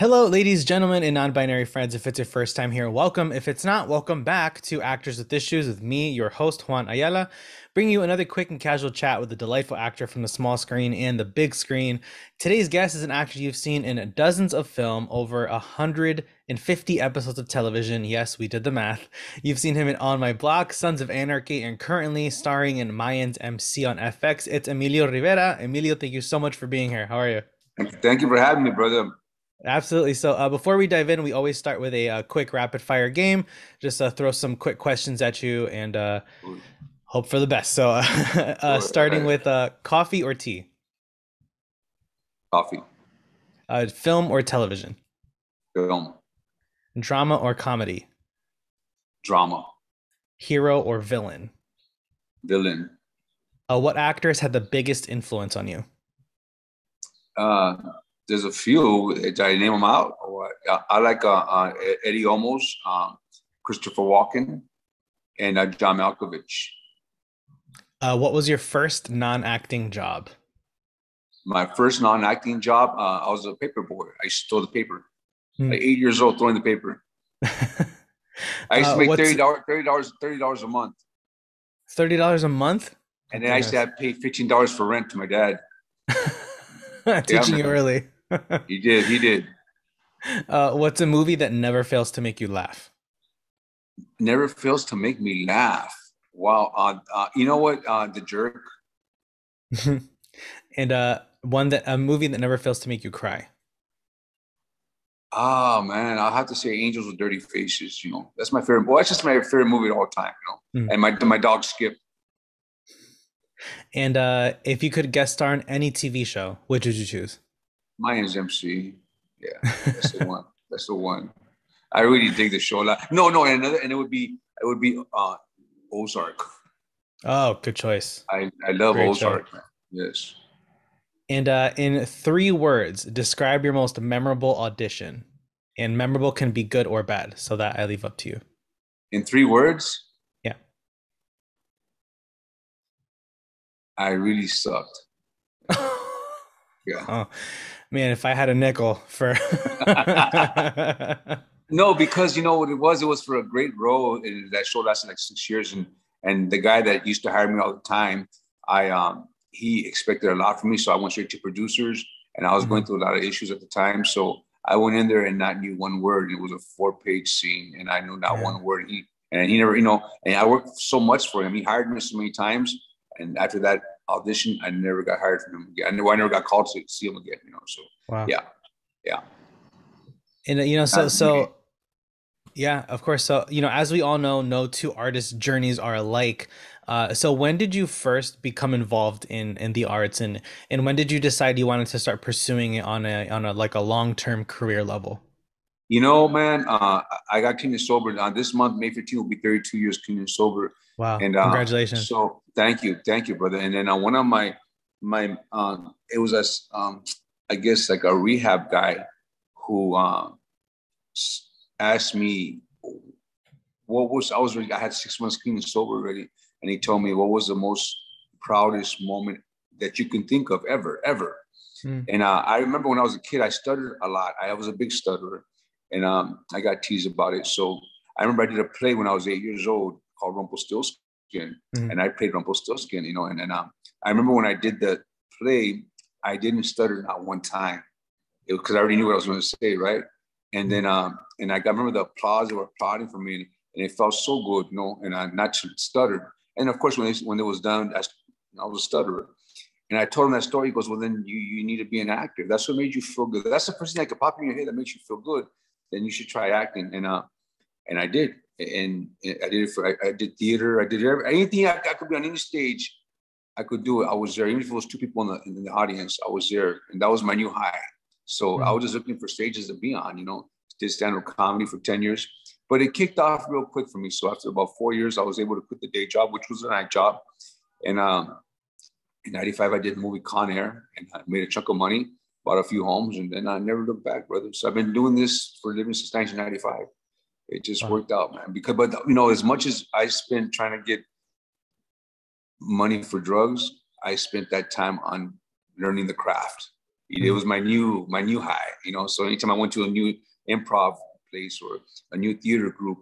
Hello, ladies, gentlemen, and non binary friends. If it's your first time here, welcome. If it's not, welcome back to Actors with Issues with me, your host, Juan Ayala, bringing you another quick and casual chat with a delightful actor from the small screen and the big screen. Today's guest is an actor you've seen in dozens of film, over 150 episodes of television. Yes, we did the math. You've seen him in On My Block, Sons of Anarchy, and currently starring in Mayans MC on FX. It's Emilio Rivera. Emilio, thank you so much for being here. How are you? Thank you for having me, brother. Absolutely. So uh, before we dive in, we always start with a, uh, quick rapid fire game. Just uh, throw some quick questions at you and uh, hope for the best. So uh, starting with uh, coffee or tea? Coffee. film or television? Film. Drama or comedy? Drama. Hero or villain? Villain. what actors had the biggest influence on you? There's a few. Did I name them out? I, I like uh, uh, Eddie Olmos, um, Christopher Walken, and uh, John Malkovich. Uh, what was your first non-acting job? My first non-acting job, uh, I was a paper boy. I stole the paper. Hmm. Like eight years old, throwing the paper. I used to uh, make thirty dollars, thirty dollars, thirty dollars a month. Thirty dollars a month. And then I used to have to pay fifteen dollars for rent to my dad. Teaching yeah, you early. He did. He did. Uh, what's a movie that never fails to make you laugh? Never fails to make me laugh. Wow. Uh, uh, you know what? Uh, the Jerk. and uh, one that a movie that never fails to make you cry. Oh man, I'll have to say Angels with Dirty Faces. You know, that's my favorite. Well, that's just my favorite movie of all time. You know, mm. and my my dog Skip. And uh, if you could guest star in any TV show, which would you choose? Mayans MC. Yeah, that's the one. That's the one. I really dig the show a lot. No, no, and another, and it would be it would be uh, Ozark. Oh, good choice. I I love Great Ozark. Man. Yes. And uh, in three words, describe your most memorable audition. And memorable can be good or bad, so that I leave up to you. In three words. Yeah. I really sucked. yeah. Oh, man, if I had a nickel for. no, because you know what it was. It was for a great role, and that show lasted like six years. And and the guy that used to hire me all the time, I um he expected a lot from me, so I went straight to producers, and I was mm-hmm. going through a lot of issues at the time, so. I went in there and not knew one word. It was a four-page scene, and I knew not yeah. one word. He and he never, you know, and I worked so much for him. He hired me so many times, and after that, audition, I never got hired from him again. I never, I never got called to see him again. You know, so wow. yeah, yeah. And you know, so so yeah, of course. So you know, as we all know, no two artists' journeys are alike. Uh, so when did you first become involved in in the arts, and and when did you decide you wanted to start pursuing it on a on a like a long term career level? You know, man, uh, I got clean and sober. Uh, this month, May 15, will be 32 years clean and sober. Wow! And uh, congratulations. So thank you, thank you, brother. And then uh, one of my my um, it was a um, I guess like a rehab guy who uh, asked me what was I was really, I had six months clean and sober already, and he told me what was the most proudest moment that you can think of ever, ever. Mm. And uh, I remember when I was a kid, I stuttered a lot. I was a big stutterer, and um, I got teased about it. So I remember I did a play when I was eight years old called Rumpelstiltskin, mm-hmm. and I played Rumpelstiltskin, you know. And, and um, I remember when I did the play, I didn't stutter not one time, because I already knew what I was going to say, right? And then um, and I, I remember the applause they were applauding for me, and, and, it felt so good, you know. And I not stuttered. And of course, when they, when it was done, I, I was a stutterer. And I told him that story. He goes, "Well, then you you need to be an actor. That's what made you feel good. That's the first thing that could pop in your head that makes you feel good. Then you should try acting." And uh, and I did and I did it for I, I did theater. I did every, anything I, I, could be on any stage. I could do it. I was there. Even if it was two people in the, in the audience, I was there, and that was my new high. So mm-hmm. I was just looking for stages to be on. You know, did stand-up comedy for ten years, but it kicked off real quick for me. So after about four years, I was able to quit the day job, which was a night job, and um, in '95 I did the movie Con Air, and I made a chunk of money, bought a few homes, and then I never looked back, brother. So I've been doing this for living since 1995 it just worked out, man. Because, but you know, as much as I spent trying to get money for drugs, I spent that time on learning the craft. It mm-hmm. was my new my new high, you know. So anytime I went to a new improv place or a new theater group,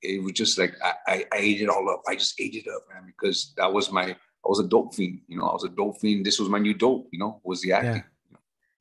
it was just like I, I, I ate it all up. I just ate it up, man, because that was my I was a dope fiend, you know. I was a dope fiend. This was my new dope, you know. Was the acting. Yeah.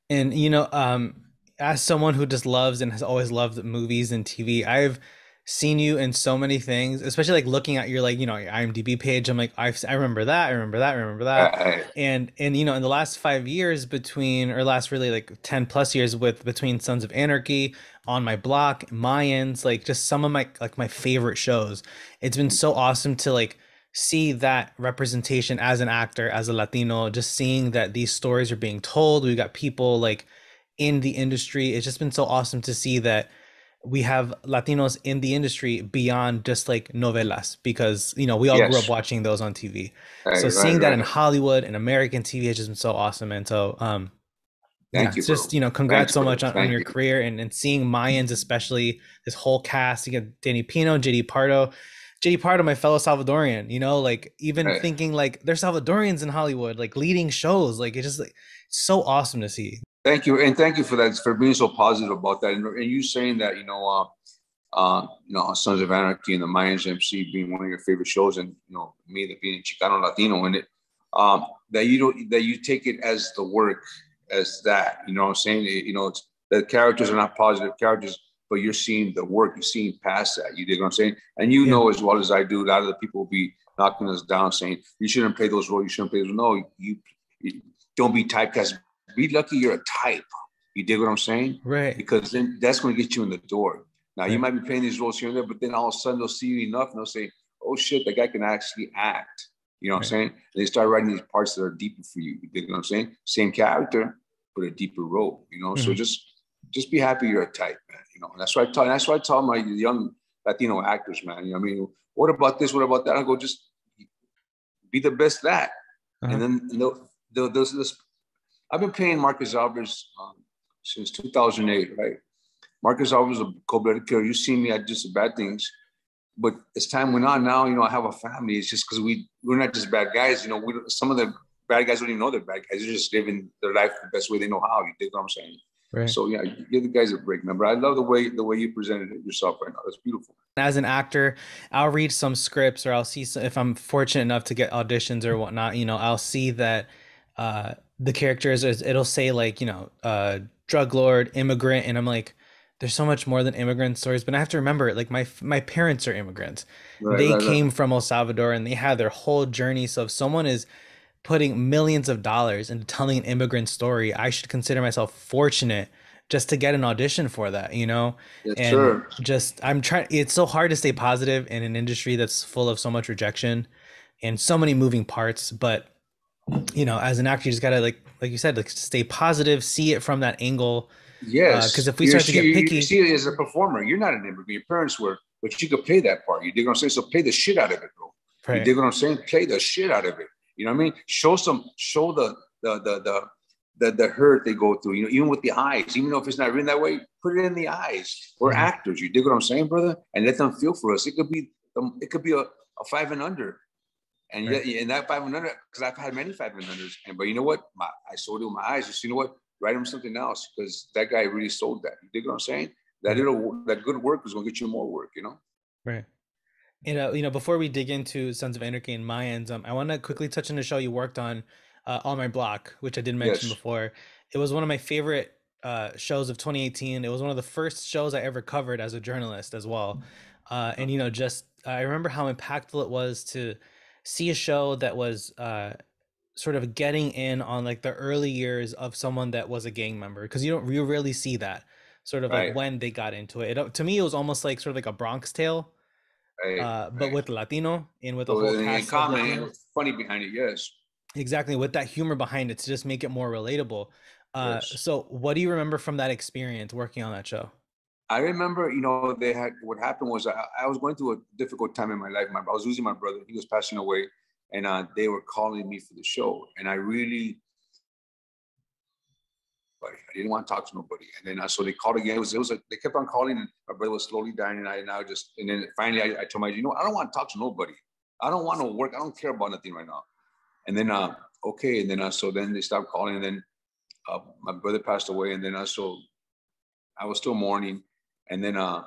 And you know, um, as someone who just loves and has always loved movies and TV, I've seen you in so many things, especially like looking at your like you know your IMDb page. I'm like i I remember that, I remember that, I remember that, and and you know in the last five years between or last really like ten plus years with between Sons of Anarchy, On My Block, Mayans, like just some of my like my favorite shows. It's been so awesome to like see that representation as an actor, as a Latino, just seeing that these stories are being told. We've got people like in the industry. It's just been so awesome to see that we have Latinos in the industry beyond just like novelas because you know we all yes. grew up watching those on TV. Right, so seeing right, that right. in Hollywood and American TV has just been so awesome. And so um Thank yeah, you, just you know, congrats Thanks, so much on, on, your you. career and, and seeing Mayans, especially this whole cast. You get Danny Pino, JD Pardo, JD Pardo, my fellow Salvadorian. You know, like even thinking like there's Salvadorians in Hollywood, like leading shows. Like it's just like so awesome to see. Thank you, and thank you for that for being so positive about that, and, and you saying that you know, uh, uh, you know, Sons of Anarchy and the Mayans MC being one of your favorite shows, and you know, me being Chicano Latino in it, um, that you don't that you take it as the work as that, you know, what I'm saying, it, you know, it's the characters are not positive characters, but you're seeing the work, you're seeing past that. You dig what I'm saying? And you yeah. know as well as I do, a lot of the people will be knocking us down, saying you shouldn't play those roles, you shouldn't play those. No, you, you don't be typecast be lucky you're a type. You dig what I'm saying? Right. Because then that's going to get you in the door. Now right. you might be playing these roles here and there, but then all of a sudden they'll see you enough and they'll say, "Oh shit, that guy can actually act." You know what right. I'm saying? And they start writing these parts that are deeper for you. You dig what I'm saying? Same character, but a deeper role. You know, mm-hmm. so just just be happy you're a type, man. You know, and that's why I tell that's why I tell my young Latino actors, man. You know, what I mean, what about this? What about that? I go, just be the best that, uh-huh. and then they'll, they'll, they'll, they'll I've been paying Marcus Alvarez um, since 2008, right? Marcus Alvarez a co-blooded killer. You see me, I do some bad things, but as time went on, now you know I have a family. It's just because we we're not just bad guys. You know, we some of the bad guys don't even know they're bad guys. They're just living their life the best way they know how. You dig what I'm saying? Right. So yeah, give the guys a break, man. But I love the way the way you presented it yourself right now. That's beautiful. As an actor, I'll read some scripts or I'll see some, if I'm fortunate enough to get auditions or whatnot. You know, I'll see that uh, the characters it'll say like you know uh drug lord immigrant and i'm like there's so much more than immigrant stories but i have to remember like my my parents are immigrants right, they right, came right. from el salvador and they had their whole journey so if someone is putting millions of dollars into telling an immigrant story i should consider myself fortunate just to get an audition for that you know yes, and sure. just i'm trying it's so hard to stay positive in an industry that's full of so much rejection and so many moving parts but you know, as an actor, you just gotta like, like you said, like stay positive, see it from that angle. Yes. Because uh, if we start to get picky, you see it as a performer. You're not an immigrant. Your parents were, but you could play that part. You dig what I'm saying? So play the shit out of it, bro. Right. You dig what I'm saying? Play the shit out of it. You know what I mean? Show some, show the the the the the, the hurt they go through. You know, even with the eyes, even though if it's not written that way, put it in the eyes. We're mm-hmm. actors. You dig what I'm saying, brother? And let them feel for us. It could be, um, it could be a, a five and under. And right. yeah, and that 500, because I've had many 500s. And but you know what? My, I sold it with my eyes. Just you know what? Write him something else because that guy really sold that. You dig what I'm saying? That little that good work is gonna get you more work. You know. Right. You know, you know, before we dig into Sons of Anarchy and Mayans, um, I want to quickly touch on the show you worked on, uh, on my block, which I didn't mention yes. before. It was one of my favorite uh, shows of 2018. It was one of the first shows I ever covered as a journalist as well. Uh, and you know, just I remember how impactful it was to see a show that was uh sort of getting in on like the early years of someone that was a gang member because you don't you rarely see that sort of right. like when they got into it. it. To me, it was almost like sort of like a Bronx Tale, right. uh, but right. with Latino and with a whole cast common, funny behind it. Yes, exactly. With that humor behind it to just make it more relatable. Uh, yes. So, what do you remember from that experience working on that show? I remember, you know, they had what happened was I, I, was going through a difficult time in my life. My, I was losing my brother; he was passing away, and uh, they were calling me for the show, and I really, I didn't want to talk to nobody. And then uh, so they called again. It was it was like they kept on calling, and my brother was slowly dying, and I now just and then finally I, I told my, you know, I don't want to talk to nobody. I don't want to work. I don't care about nothing right now. And then uh, okay, and then uh, so then they stopped calling, and then uh, my brother passed away, and then also I was still mourning, and then uh,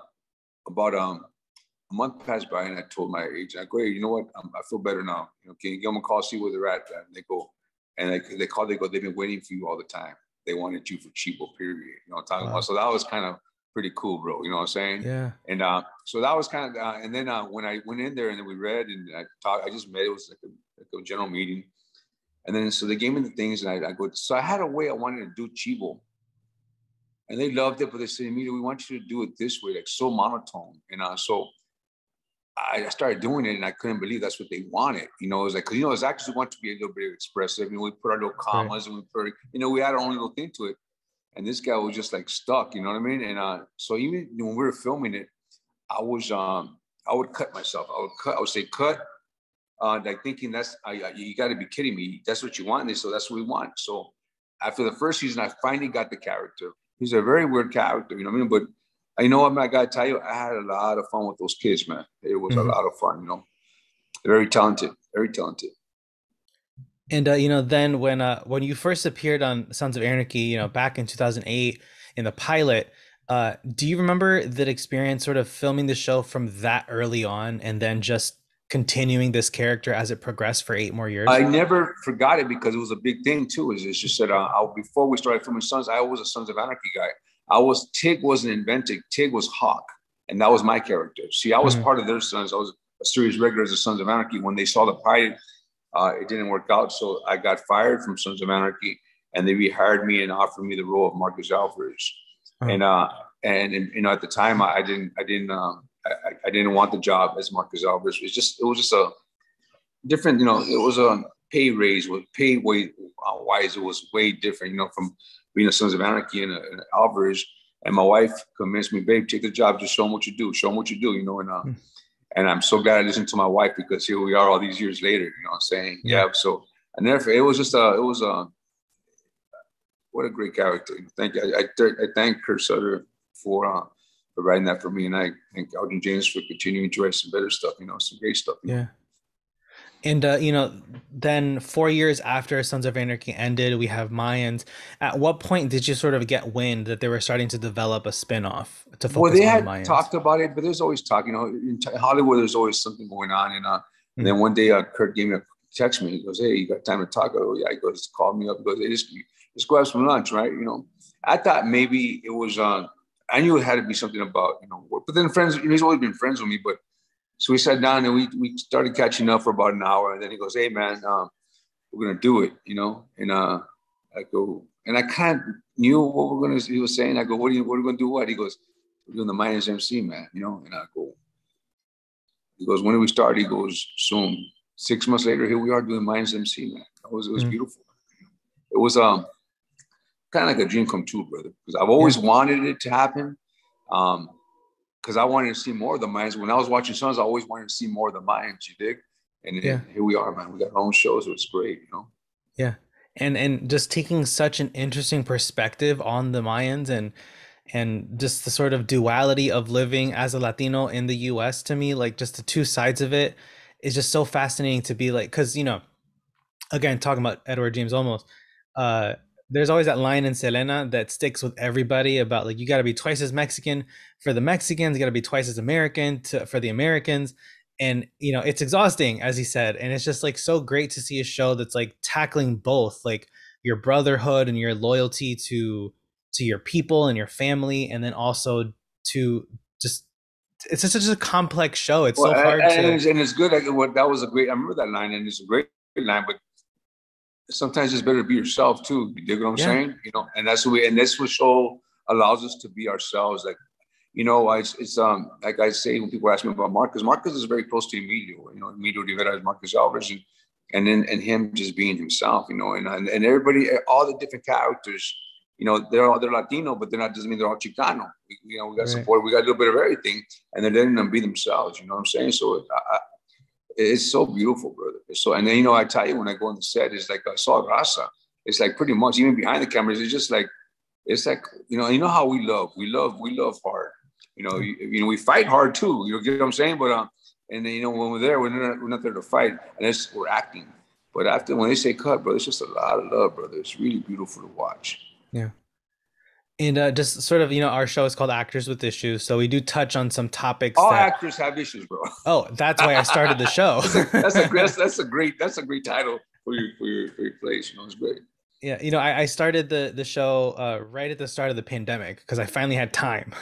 about um, a month passed by, and I told my agent, I go, hey, you know what? I'm, i feel better now. You know, can you give them a call, see where they're at? And they go, and they, they call, they go, they've been waiting for you all the time. They wanted you for Chivo, period. You know, what I'm talking wow. about. So that was kind of pretty cool, bro. You know what I'm saying? Yeah. And uh, so that was kind of, uh, and then uh, when I went in there and then we read and I talked, I just met. It was like a, like a general meeting, and then so they gave me the things and I, I go. So I had a way I wanted to do Chivo, and they loved it, but they said, "Emilio, we want you to do it this way, like so monotone." And uh, so I started doing it and I couldn't believe that's what they wanted. You know, it was like, cause you know, as actors, we want to be a little bit expressive. Know, we put our little commas right. and we put, you know, we had our own little thing to it. And this guy was just like stuck, you know what I mean? And uh, so even when we were filming it, I was, um, I would cut myself. I would cut, I would say cut, uh, like thinking that's, I, I you got to be kidding me. That's what you want. And so that's what we want. So after the first season, I finally got the character. He's a very weird character, you know what I mean? But you know what, man? I gotta tell you, I had a lot of fun with those kids, man. It was mm-hmm. a lot of fun, you know. Very talented, very talented. And uh, you know, then when uh, when you first appeared on Sons of Anarchy, you know, back in 2008 in the pilot, uh, do you remember that experience, sort of filming the show from that early on, and then just continuing this character as it progressed for eight more years? I never forgot it because it was a big thing too. Is it's just that uh, I, before we started filming Sons, I was a Sons of Anarchy guy. I was Tig wasn't invented. Tig was Hawk, and that was my character. See, I was mm-hmm. part of their sons. I was a series regular as the Sons of Anarchy. When they saw the pilot, uh, it didn't work out, so I got fired from Sons of Anarchy, and they rehired me and offered me the role of Marcus Alvarez. Mm-hmm. And uh, and, and you know, at the time, I, I didn't, I didn't, um, I, I, didn't want the job as Marcus Alvarez. It's just, it was just a different, you know, it was a pay raise with pay way uh, wise. It was way different, you know, from being a Sons of Anarchy and, and Alvarez. And my wife convinced me, babe, take the job. Just show them what you do. Show them what you do. You know, and uh, mm. and I'm so glad I listened to my wife because here we are all these years later. You know, I'm saying yeah. yeah. So I never. It was just a. It was a. What a great character. Thank you. I, I, I thank Kurt Sutter for writing that for me, and I thank Elgin James for continuing to write some better stuff. You know, some great stuff. Yeah. And uh, you know, then four years after Sons of Anarchy ended, we have Mayans. At what point did you sort of get wind that they were starting to develop a spin-off to focus well, they had Mayans? talked about it, but there's always talk. You know, in Hollywood, there's always something going on. And, uh, mm-hmm. and then one day, uh, Kurt gave me a text me. He goes, "Hey, you got time to talk?" I go, "Yeah." He goes, "Call me up." He goes, "Hey, just, just go have some lunch, right?" You know, I thought maybe it was. Uh, I knew it had to be something about you know, but then friends. You know, he's always been friends with me, but so we sat down and we, we started catching up for about an hour. And then he goes, Hey, man, um, we're going to do it, you know? And uh, I go, and I kind of knew what we're going to, he was saying, I go, what are you, what are going to do? What? He goes, we're doing the Mayans MC, man, you know? And I go, he goes, when did we start? He goes, soon. Six months later, here we are doing Mayans MC, man. It was, it was mm-hmm. beautiful. It was um, kind of like a dream come true, brother, because I've always yeah. wanted it to happen. Um, because I wanted to see more of the Mayans. When I was watching Sons, I always wanted to see more of the Mayans. You dig? And yeah. here we are, man. We got our own shows. It's great, you know. Yeah, and and just taking such an interesting perspective on the Mayans and and just the sort of duality of living as a Latino in the U.S. To me, like just the two sides of it is just so fascinating to be like, because you know, again, talking about Edward James Olmos, uh, there's always that line in Selena that sticks with everybody about like you got to be twice as Mexican for the Mexicans, you got to be twice as American to, for the Americans, and you know it's exhausting as he said, and it's just like so great to see a show that's like tackling both like your brotherhood and your loyalty to to your people and your family, and then also to just it's just such a complex show. It's well, so hard and, to and it's, and it's good. That was a great. I remember that line, and it's a great line, but sometimes it's better to be yourself too. You dig what I'm yeah. saying? You know, and that's what we and this was show allows us to be ourselves. Like, you know, I, it's um like I say when people ask me about Marcus, Marcus is very close to Emilio. You know, Emilio Rivera is Marcus Alvarez, and and then and him just being himself. You know, and and, and everybody, all the different characters. You know, they're all they're Latino, but they're not doesn't mean they're all Chicano. We, you know, we got right. support, we got a little bit of everything, and they're letting them be themselves. You know what I'm saying? So I, it's so beautiful, brother. So, and then you know, I tell you when I go on the set, it's like I saw Raza. It's like pretty much even behind the cameras. It's just like it's like you know, you know how we love, we love, we love hard. You know, you, you know, we fight hard too. You know, get what I'm saying? But um, and then you know, when we're there, we're not, we're not there to fight, and it's we're acting. But after when they say cut, brother, it's just a lot of love, brother. It's really beautiful to watch. Yeah. And uh, just sort of, you know, our show is called Actors with Issues, so we do touch on some topics. All that... actors have issues, bro. Oh, that's why I started the show. that's, a, that's, that's a great that's a great title for your for your, for your place. You know, it's great. Yeah, you know, I, I started the the show uh, right at the start of the pandemic because I finally had time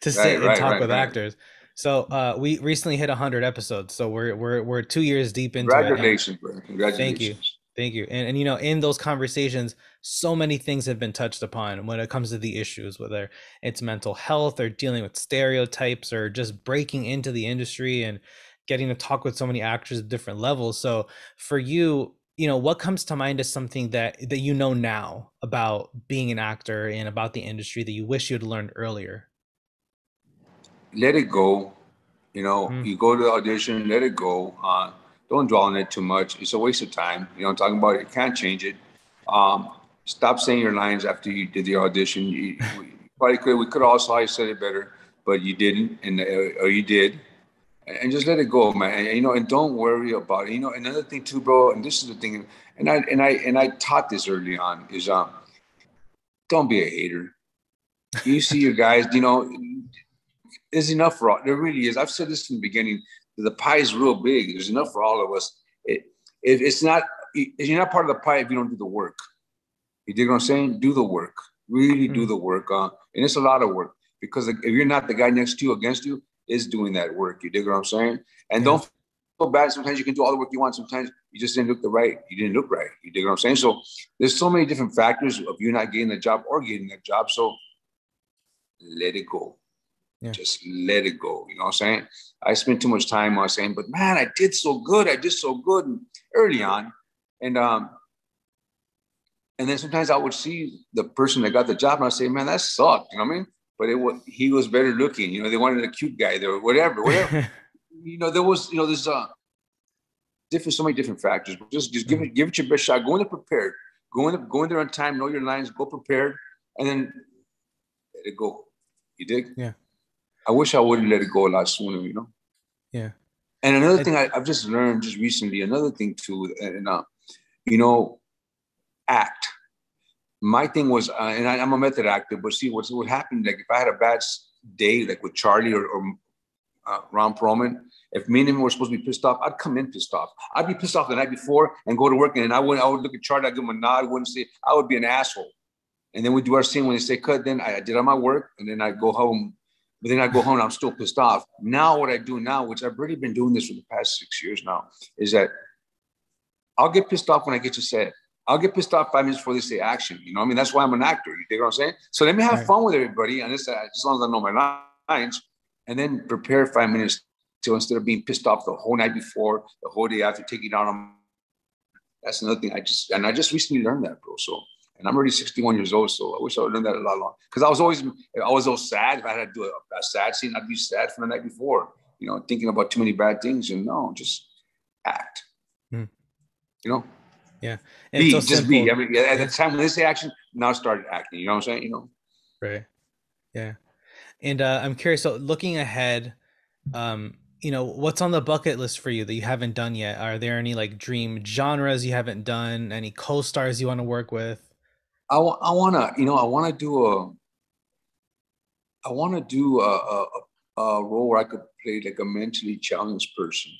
to sit right, and right, talk right, with actors. So uh, we recently hit hundred episodes, so we're we're we're two years deep into Congratulations, it. bro! Congratulations. Thank you. Thank you. And and you know, in those conversations, so many things have been touched upon when it comes to the issues, whether it's mental health or dealing with stereotypes or just breaking into the industry and getting to talk with so many actors at different levels. So for you, you know, what comes to mind is something that that you know now about being an actor and about the industry that you wish you had learned earlier? Let it go. You know, mm. you go to the audition, let it go. Uh, don't dwell on it too much. It's a waste of time. You know, I'm talking about it. You can't change it. Um, stop saying your lines after you did the audition. You, probably could. We could also have said it better, but you didn't, and uh, or you did, and just let it go, man. And, you know, and don't worry about it. You know, another thing too, bro. And this is the thing. And I and I and I taught this early on is um, don't be a hater. You see your guys. You know, there's enough for all. There really is. I've said this in the beginning the pie is real big. There's enough for all of us. It, if it's not, you're not part of the pie if you don't do the work. You dig what I'm saying? Do the work. Really mm-hmm. do mm. the work. Uh, and it's a lot of work because if you're not the guy next to you against you, is doing that work. You dig what I'm saying? And don't feel bad. Sometimes you can do all the work you want. Sometimes you just didn't look the right. You didn't look right. You dig what I'm saying? So there's so many different factors of you not getting the job or getting the job. So let it go. Yeah. Just let it go. You know what I'm saying? I spent too much time on saying, but man, I did so good. I did so good and early on. And um, and then sometimes I would see the person that got the job and I'd say, man, that sucked. You know what I mean? But it was he was better looking. You know, they wanted a cute guy there, whatever, whatever. you know, there was, you know, there's uh different, so many different factors. But just just give it, give it your best shot. Go in there prepared. Go in, go in there on time. Know your lines. Go prepared, and then let it go. You dig? Yeah. I wish I would have let it go a lot sooner, you know? Yeah. And another thing I, have just learned just recently, another thing too, and uh, you know, act. My thing was, uh, and I, am a method actor, but see, what's what happened? Like if I had a bad day, like with Charlie or, or uh, Ron Perlman, if me and him were supposed to be pissed off, I'd come in pissed off. I'd be pissed off the night before and go to work, and I wouldn't. I would look at Charlie, I'd give him a nod, I wouldn't say I would be an asshole. And then we do our scene when they say cut. Then I, I did all my work, and then I go home but then I go home and I'm still pissed off. Now, what I do now, which I've already been doing this for the past six years now, is that I'll get pissed off when I get to set. I'll get pissed off five minutes before they say action. You know, I mean, that's why I'm an actor. You dig what I'm saying? So let me have right. fun with everybody, and uh, as long as I know my lines, and then prepare five minutes to instead of being pissed off the whole night before, the whole day after, taking down on. That's another thing I just and I just recently learned that, bro. So and I'm already 61 years old, so I wish I would learned that a lot longer. Because I was always, I was so sad. If I had to do a, a, sad scene, I'd be sad from the night before. You know, thinking about too many bad things, and no, just act. Hmm. You know. Yeah. And be, so just be. I mean, at the time when they say action, now started acting. You know what I'm saying? You know. Right. Yeah. And uh, I'm curious. So looking ahead, um, you know, what's on the bucket list for you that you haven't done yet? Are there any like dream genres you haven't done? Any co-stars you want to work with? I, I want to, you know, I want to do a, I want to do a, a, a, role where I could play like a mentally challenged person.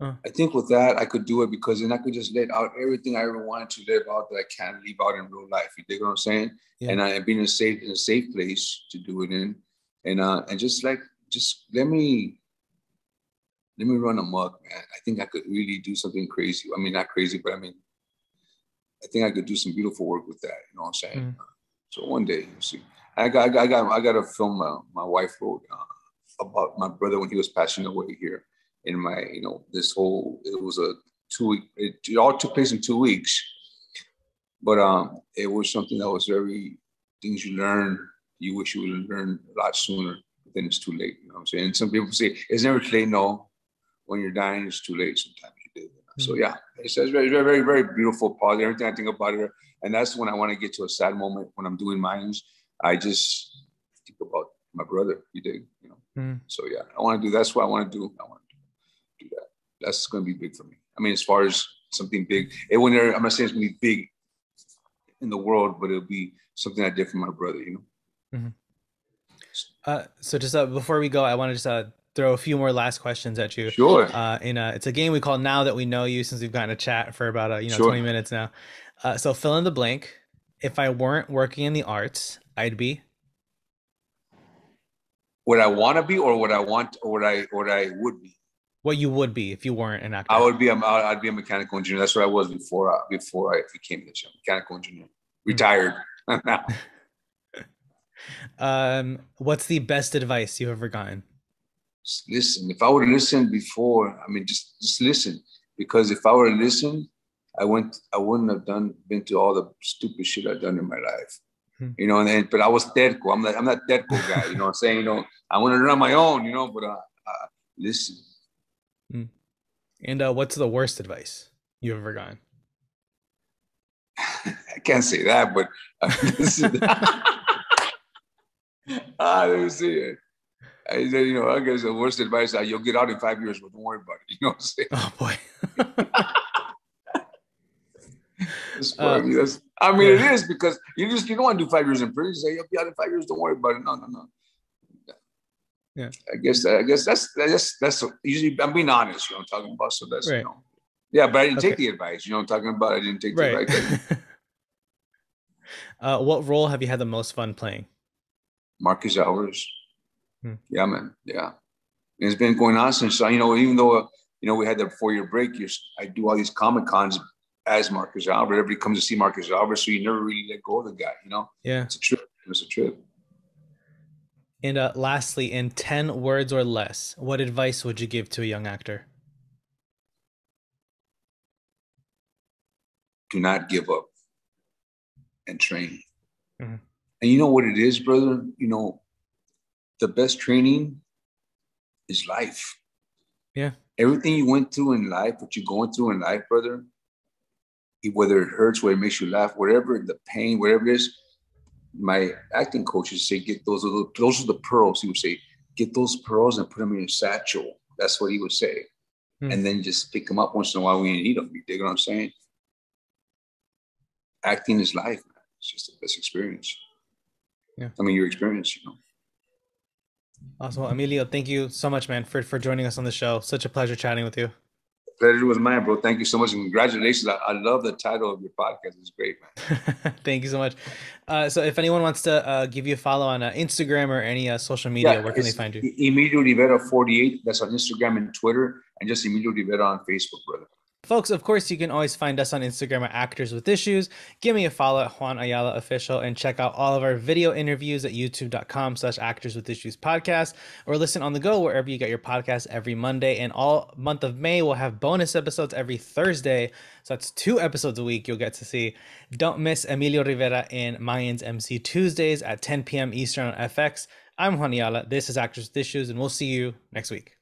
Huh. I think with that, I could do it because then I could just let out everything I ever wanted to live out that I can't leave out in real life. You dig what I'm saying? Yeah. And I being in a safe, in a safe place to do it in, and uh, and just like, just let me, let me run amok, man. I think I could really do something crazy. I mean, not crazy, but I mean, I think I could do some beautiful work with that. You know what I'm saying? Mm. So one day, you see, I got, I got, I got, I got a film uh, my wife wrote uh, about my brother when he was passing away here. In my, you know, this whole it was a two week. It, it all took place in two weeks, but um, it was something that was very things you learn. You wish you would learn a lot sooner. But then it's too late. You know what I'm saying? And some people say it's never too late. No, when you're dying, it's too late. Sometimes. So yeah, it's, it's very, very, very, beautiful part. Everything I think about it, and that's when I want to get to a sad moment when I'm doing Mayans. I just think about my brother. He did, you know. Mm. So yeah, I want to do. That's what I want to do. I want to do that. That's going to be big for me. I mean, as far as something big, it when I'm not saying it's going to be big in the world, but it'll be something I did for my brother, you know. Mm-hmm. Uh, so just uh, before we go, I want to just uh, throw a few more last questions at you. Sure. Uh, in a, it's a game we call Now That We Know You, since we've gotten a chat for about uh, you know sure. 20 minutes now. Uh, so fill in the blank. If I weren't working in the arts, I'd be. Would I want to be, or would I want, or what I, what I would be. What you would be if you weren't an actor. I would be. A, I'd be a mechanical engineer. That's what I was before. Uh, before I became this mechanical engineer. Hmm. Retired now. um, what's the best advice you've ever gotten? Just listen. If I would have listened before, I mean, just just listen. Because if I would have listened, I went. I wouldn't have done been to all the stupid shit I've done in my life. Hmm. You know, and, and but I was terco. I'm not. I'm not terco guy. You know what I'm saying? You know, I want to run on my own. You know, but uh, uh listen. Hmm. And uh, what's the worst advice you've ever gotten? I can't say that, but uh, ah, let me see it. I said, you know, I guess the worst advice is you'll get out in five years, but don't worry about it. You know what I'm saying? Oh boy. uh, I mean, yeah. it is because you just you don't want to do five years in prison. You say you'll be out in five years. Don't worry about it. No, no, no. Yeah. I guess I guess that's that's that's usually I'm being honest. You know, I'm talking about. So that's right. you know. Yeah, but I didn't okay. take the advice. You know, I'm talking about. I didn't take the right. advice. uh, what role have you had the most fun playing? Marcus Alvarez. Hmm. Yeah, man. Yeah. And it's been going on since, you know, even though, you know, we had that four year break, you I do all these Comic Cons as Marcus Alvarez. Everybody comes to see Marcus Alvarez. So you never really let go of the guy, you know? Yeah. It's a trip. It's a trip. And uh, lastly, in 10 words or less, what advice would you give to a young actor? Do not give up and train. Mm-hmm. And you know what it is, brother? You know, the best training is life. Yeah. Everything you went through in life, what you're going through in life, brother, whether it hurts, whether it makes you laugh, whatever the pain, whatever it is, my acting coaches say, get those little, those are the pearls. He would say, get those pearls and put them in your satchel. That's what he would say. Hmm. And then just pick them up once in a while when you need them. You dig what I'm saying? Acting is life, man. It's just the best experience. Yeah. I mean, your experience, you know. Awesome. Well, Emilio, thank you so much, man, for, for joining us on the show. Such a pleasure chatting with you. Pleasure was mine, bro. Thank you so much. And congratulations. I, I love the title of your podcast. It's great, man. thank you so much. Uh, so if anyone wants to uh, give you a follow on uh, Instagram or any uh, social media, yeah, where can they find you? Emilio Rivera 48. That's on Instagram and Twitter. And just Emilio Rivera on Facebook, brother. Folks, of course, you can always find us on Instagram at Actors with Issues. Give me a follow at Juan Ayala Official and check out all of our video interviews at youtube.com slash Actors with Issues podcast or listen on the go wherever you get your podcast every Monday. And all month of May, we'll have bonus episodes every Thursday. So that's two episodes a week you'll get to see. Don't miss Emilio Rivera and Mayans MC Tuesdays at 10 p.m. Eastern on FX. I'm Juan Ayala. This is Actors with Issues, and we'll see you next week.